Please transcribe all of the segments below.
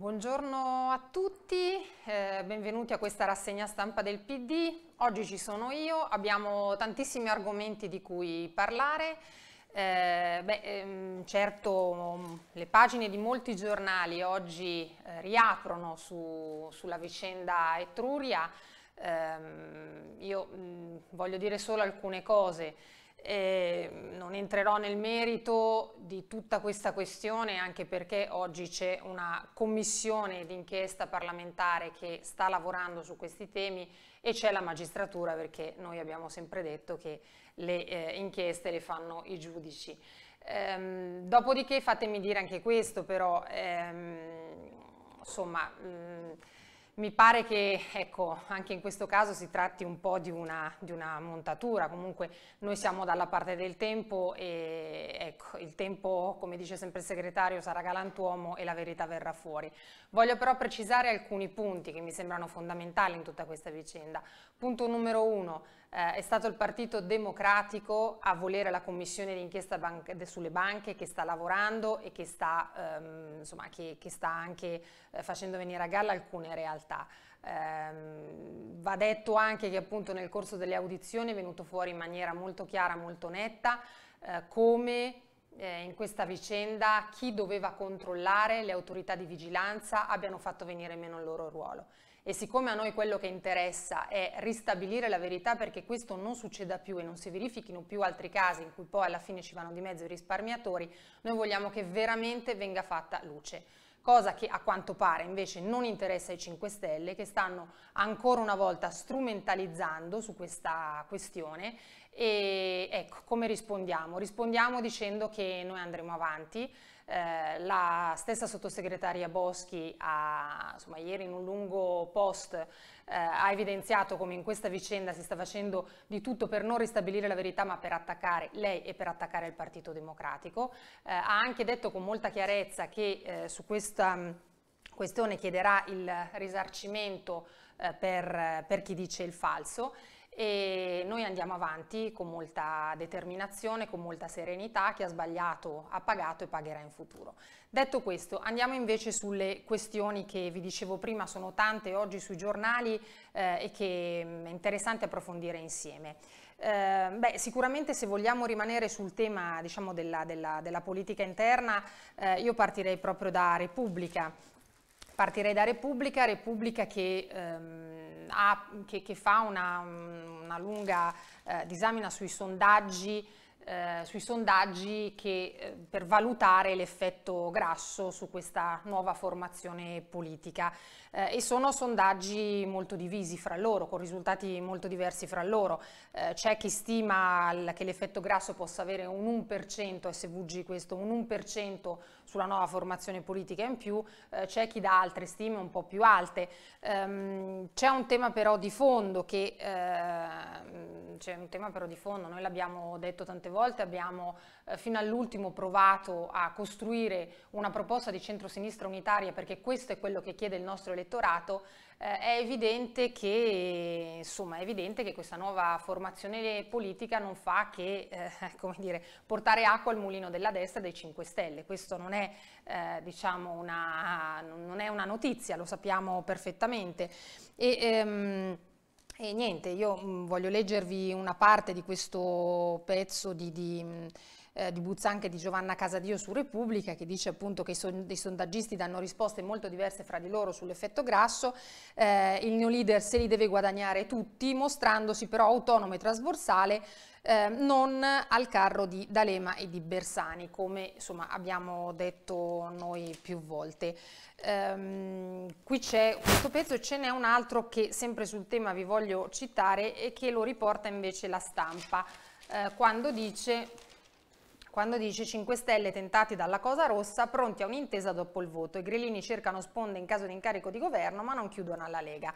Buongiorno a tutti, eh, benvenuti a questa rassegna stampa del PD. Oggi ci sono io, abbiamo tantissimi argomenti di cui parlare. Eh, beh, ehm, certo le pagine di molti giornali oggi eh, riaprono su, sulla vicenda Etruria. Ehm, io mh, voglio dire solo alcune cose. Eh, non entrerò nel merito di tutta questa questione anche perché oggi c'è una commissione d'inchiesta parlamentare che sta lavorando su questi temi e c'è la magistratura perché noi abbiamo sempre detto che le eh, inchieste le fanno i giudici. Ehm, dopodiché fatemi dire anche questo però, ehm, insomma... Mh, mi pare che ecco, anche in questo caso si tratti un po' di una, di una, montatura, comunque noi siamo dalla parte del tempo e ecco, il tempo, come dice sempre il segretario, sarà galantuomo e la verità verrà fuori. Voglio però precisare alcuni punti che mi sembrano fondamentali in tutta questa vicenda. Punto numero uno, eh, è stato il Partito Democratico a volere la commissione d'inchiesta sulle banche che sta lavorando e che sta, ehm, insomma, che, che sta anche eh, facendo venire a galla alcune realtà. Eh, va detto anche che appunto nel corso delle audizioni è venuto fuori in maniera molto chiara, molto netta, eh, come eh, in questa vicenda chi doveva controllare le autorità di vigilanza abbiano fatto venire meno il loro ruolo e siccome a noi quello che interessa è ristabilire la verità perché questo non succeda più e non si verifichino più altri casi in cui poi alla fine ci vanno di mezzo i risparmiatori, noi vogliamo che veramente venga fatta luce cosa che a quanto pare invece non interessa ai 5 Stelle che stanno ancora una volta strumentalizzando su questa questione e ecco come rispondiamo? Rispondiamo dicendo che noi andremo avanti, eh, la stessa sottosegretaria Boschi ha, insomma, ieri in un lungo post eh, ha evidenziato come in questa vicenda si sta facendo di tutto per non ristabilire la verità ma per attaccare lei e per attaccare il Partito Democratico. Eh, ha anche detto con molta chiarezza che eh, su questa mh, questione chiederà il risarcimento eh, per, per chi dice il falso e noi andiamo avanti con molta determinazione, con molta serenità, chi ha sbagliato ha pagato e pagherà in futuro. Detto questo, andiamo invece sulle questioni che vi dicevo prima, sono tante oggi sui giornali eh, e che mm, è interessante approfondire insieme. Eh, beh, sicuramente se vogliamo rimanere sul tema diciamo, della, della, della, politica interna, eh, io partirei proprio da Repubblica. Partirei da Repubblica, Repubblica che... Ehm, ha, che, che, fa una, una lunga eh, disamina sui sondaggi eh, sui sondaggi che, eh, per valutare l'effetto grasso su questa nuova formazione politica eh, e sono sondaggi molto divisi fra loro, con risultati molto diversi fra loro. Eh, c'è chi stima che l'effetto grasso possa avere un 1% SVG questo, un 1% sulla nuova formazione politica in più, eh, c'è chi dà altre stime un po' più alte. Um, c'è un tema però di fondo che uh, c'è un tema però di fondo, noi l'abbiamo detto tante volte, abbiamo uh, fino all'ultimo provato a costruire una proposta di centrosinistra unitaria perché questo è quello che chiede il nostro elettorato eh, è, evidente che, insomma, è evidente che questa nuova formazione politica non fa che eh, come dire, portare acqua al mulino della destra dei 5 Stelle. Questo non è, eh, diciamo una, non è una notizia, lo sappiamo perfettamente. E, ehm, e niente, io mm, voglio leggervi una parte di questo pezzo di, di mh, eh, di Buzzanca e di Giovanna Casadio su Repubblica che dice appunto che i, son i sondaggisti danno risposte molto diverse fra di loro sull'effetto grasso, eh, il new leader se li deve guadagnare tutti mostrandosi però autonomo e trasversale eh, non al carro di D'Alema e di Bersani come insomma abbiamo detto noi più volte. Um, qui c'è questo pezzo e ce n'è un altro che sempre sul tema vi voglio citare e che lo riporta invece la stampa eh, quando dice quando dice 5 Stelle tentati dalla Cosa Rossa, pronti a un'intesa dopo il voto. I grillini cercano sponde in caso di incarico di governo, ma non chiudono alla Lega.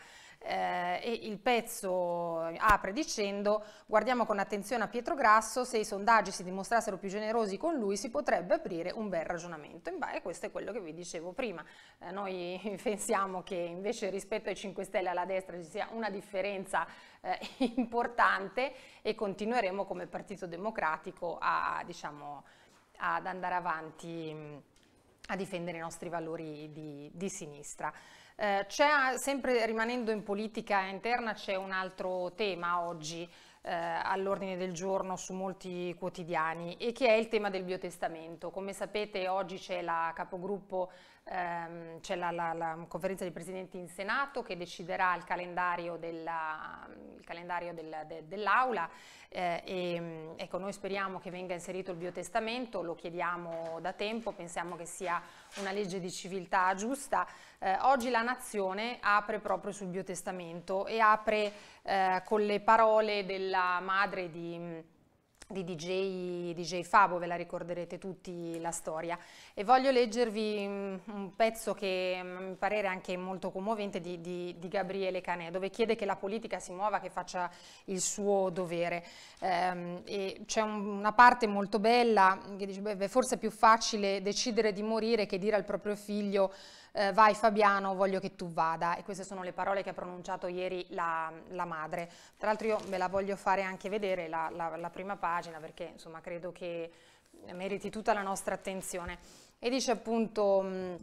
Eh, e il pezzo apre dicendo guardiamo con attenzione a Pietro Grasso, se i sondaggi si dimostrassero più generosi con lui si potrebbe aprire un bel ragionamento. E questo è quello che vi dicevo prima. Eh, noi pensiamo che invece rispetto ai 5 Stelle alla destra ci sia una differenza eh, importante e continueremo come Partito Democratico a, diciamo, ad andare avanti a difendere i nostri valori di, di sinistra. Eh, sempre rimanendo in politica interna c'è un altro tema oggi eh, all'ordine del giorno su molti quotidiani e che è il tema del biotestamento. Come sapete oggi c'è la capogruppo ehm, c'è la, la, la, conferenza dei presidenti in Senato che deciderà il calendario, della, il calendario del, de, dell'Aula eh, e ecco, noi speriamo che venga inserito il biotestamento, lo chiediamo da tempo, pensiamo che sia una legge di civiltà giusta. Eh, oggi la nazione apre proprio sul biotestamento e apre eh, con le parole della madre di di DJ, DJ, Fabo, ve la ricorderete tutti la storia. E voglio leggervi un pezzo che a mio parere anche molto commovente di, di, di, Gabriele Canè, dove chiede che la politica si muova, che faccia il suo dovere. Um, c'è un, una parte molto bella che dice, beh, forse è più facile decidere di morire che dire al proprio figlio eh, vai Fabiano, voglio che tu vada. E queste sono le parole che ha pronunciato ieri la, la madre. Tra l'altro io ve la voglio fare anche vedere, la, la, la prima pagina, perché insomma credo che meriti tutta la nostra attenzione. E dice appunto... Mh,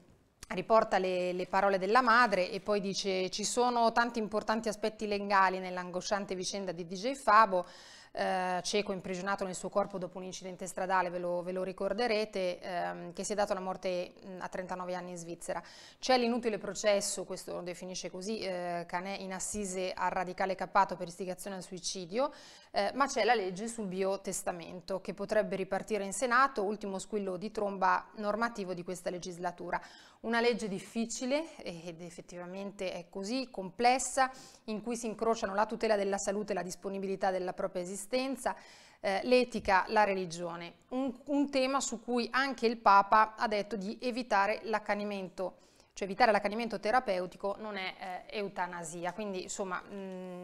riporta le, le, parole della madre e poi dice ci sono tanti importanti aspetti legali nell'angosciante vicenda di DJ Fabo, eh, cieco imprigionato nel suo corpo dopo un incidente stradale, ve lo, ve lo ricorderete, ehm, che si è dato la morte a 39 anni in Svizzera. C'è l'inutile processo, questo lo definisce così, eh, Canè in assise al radicale cappato per istigazione al suicidio, eh, ma c'è la legge sul biotestamento che potrebbe ripartire in Senato, ultimo squillo di tromba normativo di questa legislatura. Una legge difficile ed effettivamente è così, complessa, in cui si incrociano la tutela della salute e la disponibilità della propria esistenza, eh, l'etica, la religione. Un, un, tema su cui anche il Papa ha detto di evitare l'accanimento, cioè evitare l'accanimento terapeutico non è eh, eutanasia. Quindi insomma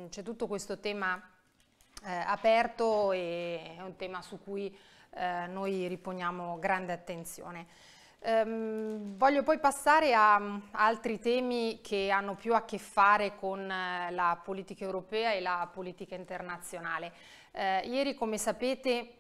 c'è tutto questo tema eh, aperto e è un tema su cui eh, noi riponiamo grande attenzione. Um, voglio poi passare a um, altri temi che hanno più a che fare con uh, la politica europea e la politica internazionale. Uh, ieri, come sapete,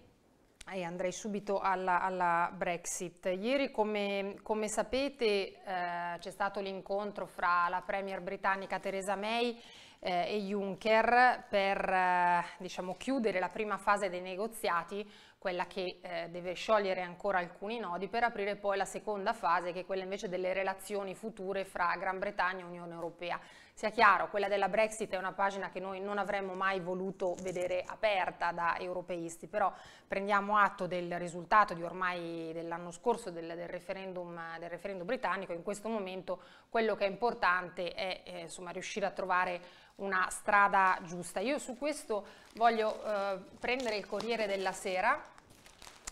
e andrei subito alla, alla Brexit. Ieri, come, come sapete, uh, c'è stato l'incontro fra la Premier britannica Theresa May eh, e Juncker per eh, diciamo, chiudere la prima fase dei negoziati, quella che eh, deve sciogliere ancora alcuni nodi, per aprire poi la seconda fase, che è quella invece delle relazioni future fra Gran Bretagna e Unione Europea. Sia chiaro, quella della Brexit è una pagina che noi non avremmo mai voluto vedere aperta da europeisti, però prendiamo atto del risultato di ormai dell'anno scorso del, del, referendum, del, referendum, britannico, in questo momento quello che è importante è eh, insomma, riuscire a trovare una strada giusta. Io su questo voglio eh, prendere il Corriere della Sera,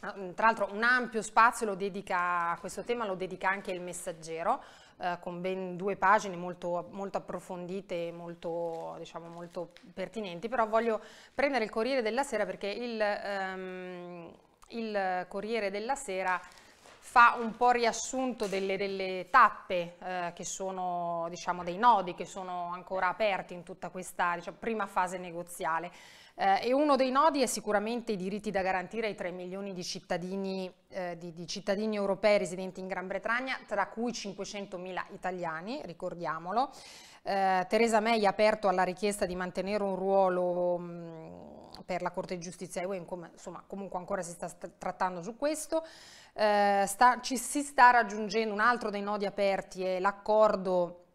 ah, tra l'altro un ampio spazio lo dedica a questo tema, lo dedica anche il Messaggero, eh, con ben due pagine molto, molto approfondite e molto, diciamo, molto, pertinenti, però voglio prendere il Corriere della Sera perché il, ehm, il Corriere della Sera fa un po' riassunto delle, delle tappe eh, che sono, diciamo, dei nodi che sono ancora aperti in tutta questa diciamo, prima fase negoziale. Eh, e uno dei nodi è sicuramente i diritti da garantire ai 3 milioni di cittadini, eh, di, di cittadini europei residenti in Gran Bretagna, tra cui 500 mila italiani, ricordiamolo. Eh, Teresa May ha aperto alla richiesta di mantenere un ruolo mh, per la Corte di Giustizia EU, insomma comunque ancora si sta trattando su questo. Eh, sta, ci si sta raggiungendo un altro dei nodi aperti è l'accordo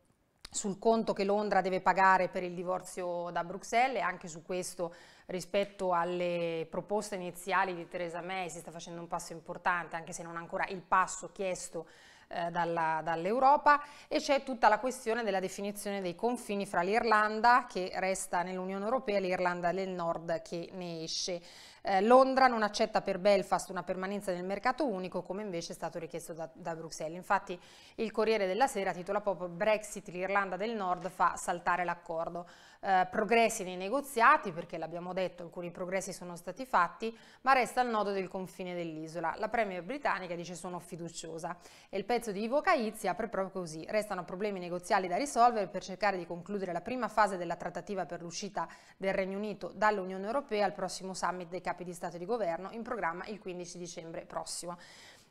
sul conto che Londra deve pagare per il divorzio da Bruxelles e anche su questo rispetto alle proposte iniziali di Theresa May si sta facendo un passo importante anche se non ancora il passo chiesto eh, dall'Europa e c'è tutta la questione della definizione dei confini fra l'Irlanda che resta nell'Unione Europea e l'Irlanda del Nord che ne esce. Eh, Londra non accetta per Belfast una permanenza nel mercato unico come invece è stato richiesto da, da Bruxelles. Infatti il Corriere della Sera titola proprio Brexit, l'Irlanda del Nord fa saltare l'accordo. Eh, progressi nei negoziati, perché l'abbiamo detto, alcuni progressi sono stati fatti, ma resta il nodo del confine dell'isola. La Premier britannica dice sono fiduciosa e il pezzo di Ivo Caizzi apre proprio così. Restano problemi negoziali da risolvere per cercare di concludere la prima fase della trattativa per l'uscita del Regno Unito dall'Unione Europea al prossimo summit dei capi di Stato e di Governo in programma il 15 dicembre prossimo.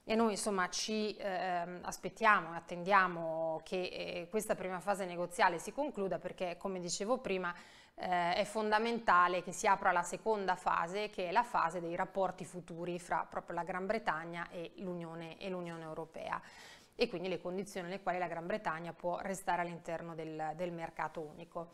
e noi insomma ci eh, aspettiamo e attendiamo che eh, questa prima fase negoziale si concluda perché come dicevo prima eh, è fondamentale che si apra la seconda fase che è la fase dei rapporti futuri fra proprio la Gran Bretagna e l'Unione, Europea e quindi le condizioni nelle quali la Gran Bretagna può restare all'interno del, del mercato unico.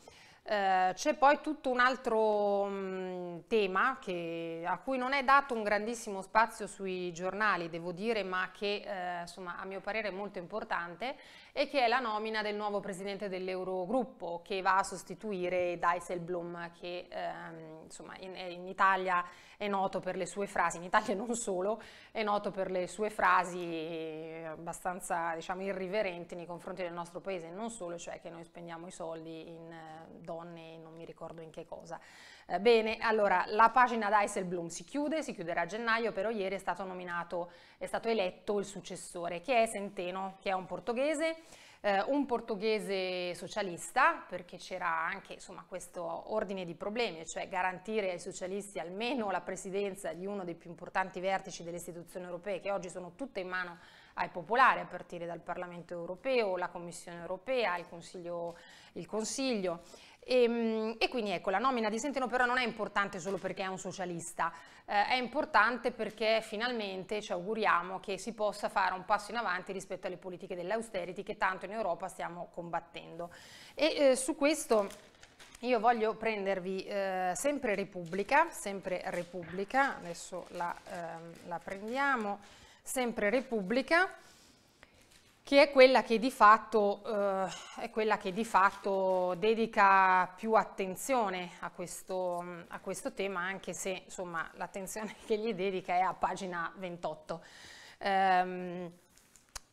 Eh, c'è poi tutto un altro mh, mm, tema che, a cui non è dato un grandissimo spazio sui giornali, devo dire, ma che eh, insomma, a mio parere è molto importante e che è la nomina del nuovo presidente dell'Eurogruppo che va a sostituire Dijsselbloem che ehm, insomma, in, in, Italia è noto per le sue frasi, in Italia non solo, è noto per le sue frasi abbastanza diciamo, irriverenti nei confronti del nostro paese, non solo, cioè che noi spendiamo i soldi in eh, donne non mi ricordo in che cosa. Eh, bene, allora la pagina Dijsselbloem si chiude, si chiuderà a gennaio, però ieri è stato nominato, è stato eletto il successore, che è Centeno, che è un portoghese, eh, un portoghese socialista, perché c'era anche insomma, questo ordine di problemi, cioè garantire ai socialisti almeno la presidenza di uno dei più importanti vertici delle istituzioni europee, che oggi sono tutte in mano ai popolari, a partire dal Parlamento europeo, la Commissione europea, il Consiglio. Il consiglio. E, ehm, e, quindi ecco, la nomina di Centeno però non è importante solo perché è un socialista, eh, è importante perché finalmente ci auguriamo che si possa fare un passo in avanti rispetto alle politiche dell'austerity che tanto in Europa stiamo combattendo. E eh, su questo io voglio prendervi eh, sempre Repubblica, sempre Repubblica, adesso la, ehm, la prendiamo, sempre Repubblica che è quella che di fatto, eh, quella che di fatto dedica più attenzione a questo, a questo tema, anche se insomma, l'attenzione che gli dedica è a pagina 28. Ehm,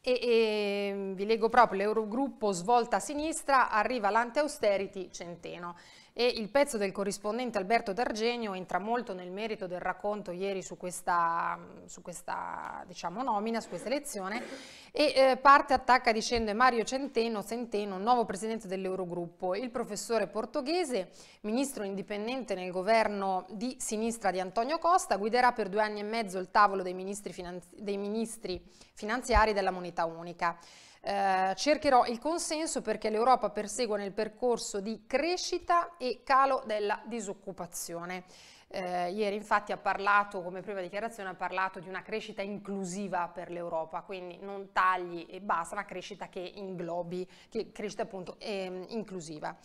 e, e, vi leggo proprio l'Eurogruppo svolta a sinistra, arriva l'anti-austerity Centeno e il pezzo del corrispondente Alberto D'Argenio entra molto nel merito del racconto ieri su questa, su questa diciamo, nomina, su questa elezione e eh, parte attacca dicendo Mario Centeno, Centeno, nuovo presidente dell'Eurogruppo, il professore portoghese, ministro indipendente nel governo di sinistra di Antonio Costa, guiderà per due anni e mezzo il tavolo dei ministri, finanzi dei ministri finanziari della moneta unica. Eh, cercherò il consenso perché l'Europa persegue nel percorso di crescita e calo della disoccupazione. Eh, ieri infatti ha parlato, come prima dichiarazione, ha parlato di una crescita inclusiva per l'Europa, quindi non tagli e basta, una crescita che inglobi, che crescita appunto eh, inclusiva.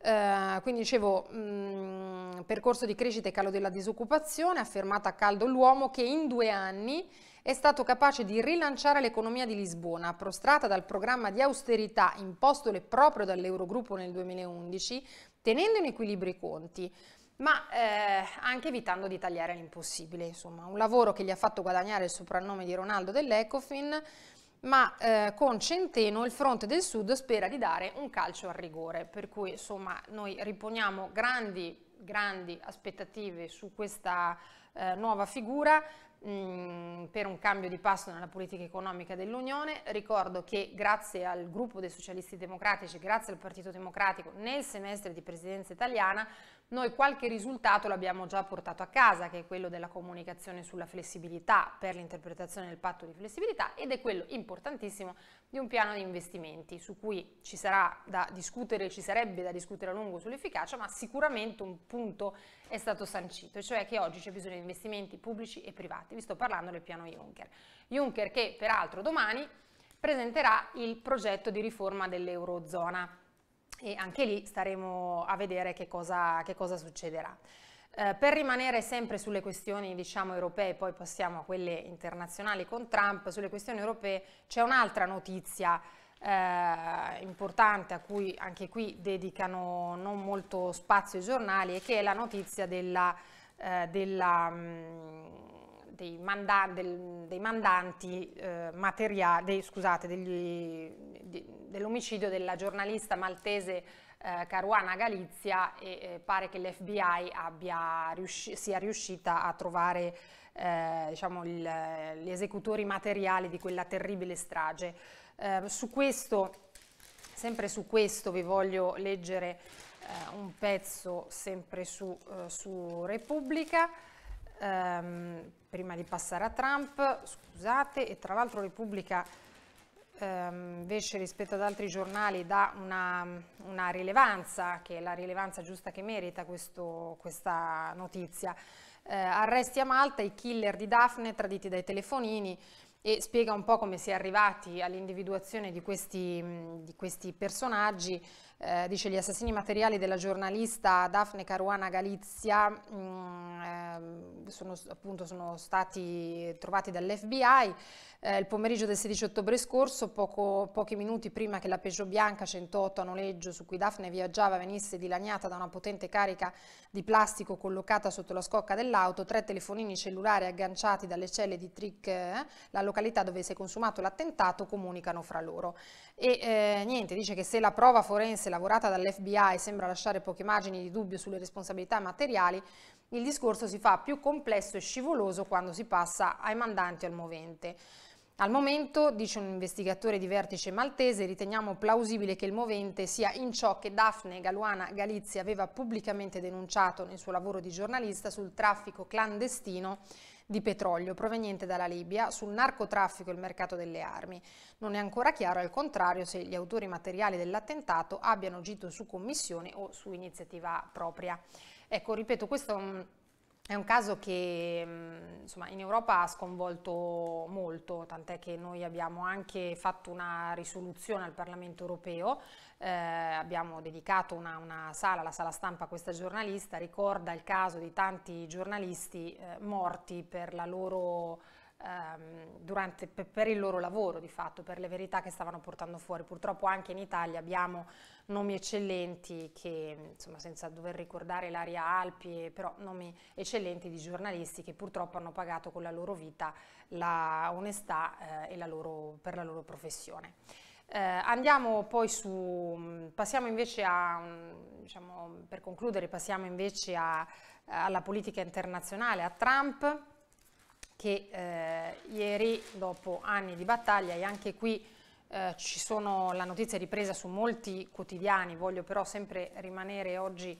Uh, quindi dicevo, mh, mm, percorso di crescita e calo della disoccupazione, affermata a caldo l'uomo che in due anni è stato capace di rilanciare l'economia di Lisbona, prostrata dal programma di austerità impostole proprio dall'Eurogruppo nel 2011, tenendo in equilibrio i conti, ma eh, anche evitando di tagliare l'impossibile. Insomma, un lavoro che gli ha fatto guadagnare il soprannome di Ronaldo dell'Ecofin, ma eh, con Centeno il fronte del sud spera di dare un calcio al rigore, per cui insomma noi riponiamo grandi, grandi aspettative su questa eh, nuova figura, Mm, per un cambio di passo nella politica economica dell'Unione. Ricordo che grazie al gruppo dei socialisti democratici, grazie al Partito Democratico, nel semestre di presidenza italiana noi qualche risultato l'abbiamo già portato a casa, che è quello della comunicazione sulla flessibilità per l'interpretazione del patto di flessibilità ed è quello importantissimo di un piano di investimenti su cui ci sarà da discutere, ci sarebbe da discutere a lungo sull'efficacia, ma sicuramente un punto è stato sancito, cioè che oggi c'è bisogno di investimenti pubblici e privati. Vi sto parlando del piano Juncker. Juncker che peraltro domani presenterà il progetto di riforma dell'Eurozona e anche lì staremo a vedere che cosa, che cosa succederà. Eh, per rimanere sempre sulle questioni diciamo, europee, poi passiamo a quelle internazionali con Trump, sulle questioni europee c'è un'altra notizia eh, importante a cui anche qui dedicano non molto spazio i giornali e che è la notizia della, eh, della, mh, mm, dei, manda del, dei, mandanti eh, materiali, scusate, dell'omicidio della giornalista maltese eh, Caruana Galizia e eh, pare che l'FBI riusci sia riuscita a trovare eh, diciamo, il, gli esecutori materiali di quella terribile strage. Eh, su questo, sempre su questo vi voglio leggere eh, un pezzo sempre su, su Repubblica. Ehm, prima di passare a Trump, scusate, e tra l'altro Repubblica ehm, invece rispetto ad altri giornali dà una, una, rilevanza, che è la rilevanza giusta che merita questo, questa notizia. Eh, arresti a Malta, i killer di Daphne traditi dai telefonini e spiega un po' come si è arrivati all'individuazione di di questi personaggi eh, dice gli assassini materiali della giornalista Daphne Caruana Galizia mh, mm, eh, sono, appunto, sono stati trovati dall'FBI eh, il pomeriggio del 16 ottobre scorso, poco, pochi minuti prima che la Peugeot bianca 108 a noleggio su cui Daphne viaggiava venisse dilaniata da una potente carica di plastico collocata sotto la scocca dell'auto, tre telefonini cellulari agganciati dalle celle di Trick, eh, la località dove si è consumato l'attentato, comunicano fra loro. E eh, niente, dice che se la prova forense lavorata dall'FBI sembra lasciare pochi margini di dubbio sulle responsabilità materiali, il discorso si fa più complesso e scivoloso quando si passa ai mandanti al movente. Al momento, dice un investigatore di vertice maltese, riteniamo plausibile che il movente sia in ciò che Daphne Galuana Galizia aveva pubblicamente denunciato nel suo lavoro di giornalista sul traffico clandestino di petrolio proveniente dalla Libia, sul narcotraffico e il mercato delle armi. Non è ancora chiaro, al contrario, se gli autori materiali dell'attentato abbiano agito su commissione o su iniziativa propria. Ecco, ripeto, questo è un è un caso che mm, insomma, in Europa ha sconvolto molto, tant'è che noi abbiamo anche fatto una risoluzione al Parlamento europeo, eh, abbiamo dedicato una, una, sala, la sala stampa a questa giornalista, ricorda il caso di tanti giornalisti eh, morti per loro ehm, durante, per, per, il loro lavoro di fatto, per le verità che stavano portando fuori. Purtroppo anche in Italia abbiamo nomi eccellenti che, insomma, senza dover ricordare l'Aria Alpi, però nomi eccellenti di giornalisti che purtroppo hanno pagato con la loro vita la onestà eh, la loro, per la loro professione. Eh, andiamo poi su, passiamo invece a, diciamo, per concludere, passiamo invece a, alla politica internazionale, a Trump che eh, ieri, dopo anni di battaglia, e anche qui eh, ci sono, la notizia ripresa su molti quotidiani, voglio però sempre rimanere oggi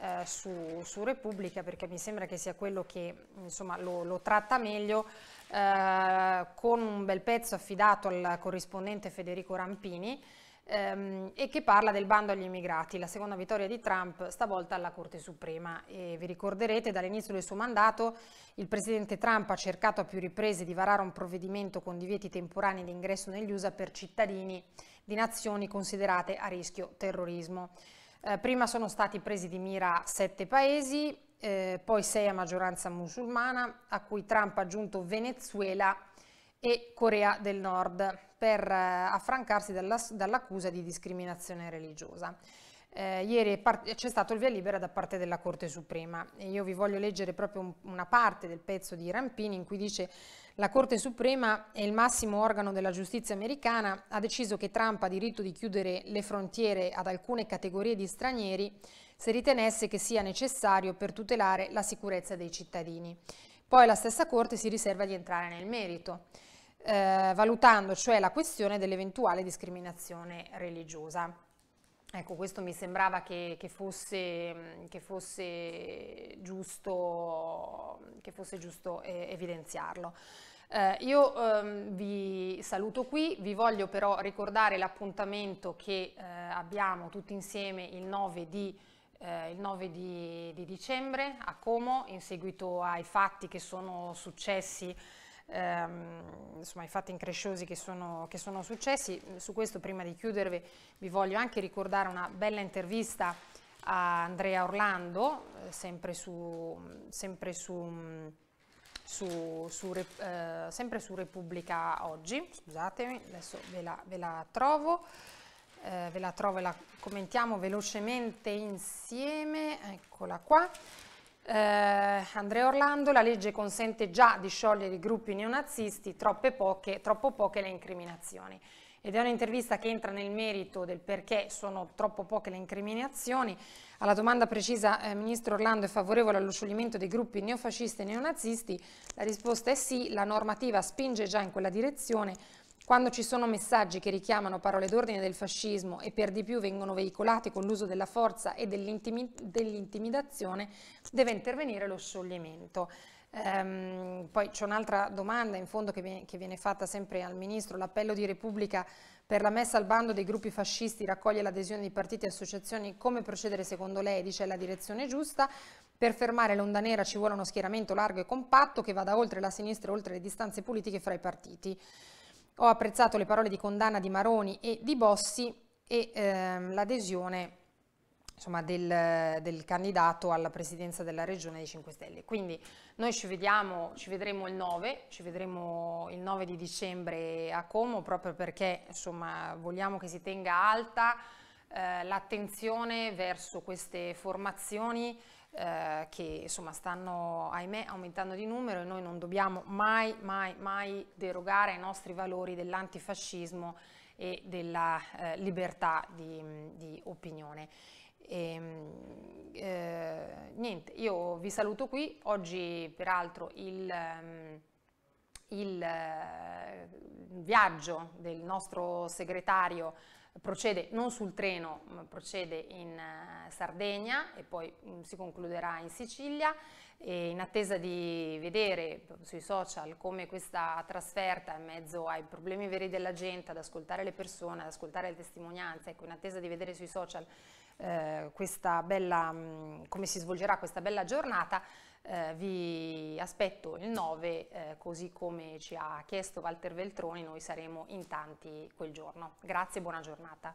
eh, su, su, Repubblica perché mi sembra che sia quello che insomma, lo, lo tratta meglio, eh, con un bel pezzo affidato al corrispondente Federico Rampini, ehm, e che parla del bando agli immigrati, la seconda vittoria di Trump stavolta alla Corte Suprema. E vi ricorderete dall'inizio del suo mandato il presidente Trump ha cercato a più riprese di varare un provvedimento con divieti temporanei di ingresso negli USA per cittadini di nazioni considerate a rischio terrorismo. Eh, prima sono stati presi di mira sette paesi, eh, poi sei a maggioranza musulmana, a cui Trump ha aggiunto Venezuela e Corea del Nord per eh, affrancarsi dall'accusa di discriminazione religiosa. Eh, ieri c'è stato il via libera da parte della Corte Suprema e io vi voglio leggere proprio un, una parte del pezzo di Rampini in cui dice la Corte Suprema è il massimo organo della giustizia americana, ha deciso che Trump ha diritto di chiudere le frontiere ad alcune categorie di stranieri se ritenesse che sia necessario per tutelare la sicurezza dei cittadini. Poi la stessa Corte si riserva di entrare nel merito eh, valutando cioè la questione dell'eventuale discriminazione religiosa. Ecco, questo mi sembrava che, che, fosse, che fosse, giusto, che fosse giusto eh, evidenziarlo. Eh, io ehm, vi saluto qui, vi voglio però ricordare l'appuntamento che eh, abbiamo tutti insieme il 9 di eh, il 9 di, di, dicembre a Como in seguito ai fatti che sono successi ehm, insomma, i fatti incresciosi che sono, che sono successi. Su questo prima di chiudervi vi voglio anche ricordare una bella intervista a Andrea Orlando, eh, sempre su, sempre su, su, su eh, sempre su Repubblica Oggi, scusatemi, adesso ve la, ve la trovo, eh, ve la trovo e la commentiamo velocemente insieme, eccola qua. Eh, Andrea Orlando, la legge consente già di sciogliere i gruppi neonazisti, poche, troppo poche le incriminazioni. Ed è un'intervista che entra nel merito del perché sono troppo poche le incriminazioni. Alla domanda precisa, eh, Ministro Orlando è favorevole allo scioglimento dei gruppi neofascisti e neonazisti? La risposta è sì, la normativa spinge già in quella direzione, quando ci sono messaggi che richiamano parole d'ordine del fascismo e per di più vengono veicolati con l'uso della forza e dell'intimidazione, deve intervenire lo scioglimento. Ehm, poi c'è un'altra domanda in fondo che viene, che viene fatta sempre al Ministro, l'appello di Repubblica per la messa al bando dei gruppi fascisti raccoglie l'adesione di partiti e associazioni, come procedere secondo lei? Dice la direzione giusta. Per fermare l'onda nera ci vuole uno schieramento largo e compatto che vada oltre la sinistra e oltre le distanze politiche fra i partiti. Ho apprezzato le parole di condanna di Maroni e di Bossi e ehm, l'adesione insomma, del, del, candidato alla presidenza della regione dei 5 Stelle. Quindi noi ci, vediamo, ci vedremo il 9, ci vedremo il 9 di dicembre a Como proprio perché insomma, vogliamo che si tenga alta eh, l'attenzione verso queste formazioni eh, che insomma, stanno ahimè aumentando di numero e noi non dobbiamo mai, mai, mai derogare ai nostri valori dell'antifascismo e della eh, libertà di, di opinione. E, ehm, eh, niente, io vi saluto qui, oggi peraltro il, ehm, il eh, viaggio del nostro segretario procede non sul treno, ma procede in uh, Sardegna e poi um, si concluderà in Sicilia. E in attesa di vedere sui social come questa trasferta in mezzo ai problemi veri della gente, ad ascoltare le persone, ad ascoltare le testimonianze, ecco in attesa di vedere sui social eh, bella, mm, come si svolgerà questa bella giornata, eh, vi aspetto il 9, eh, così come ci ha chiesto Walter Veltroni, noi saremo in tanti quel giorno. Grazie e buona giornata.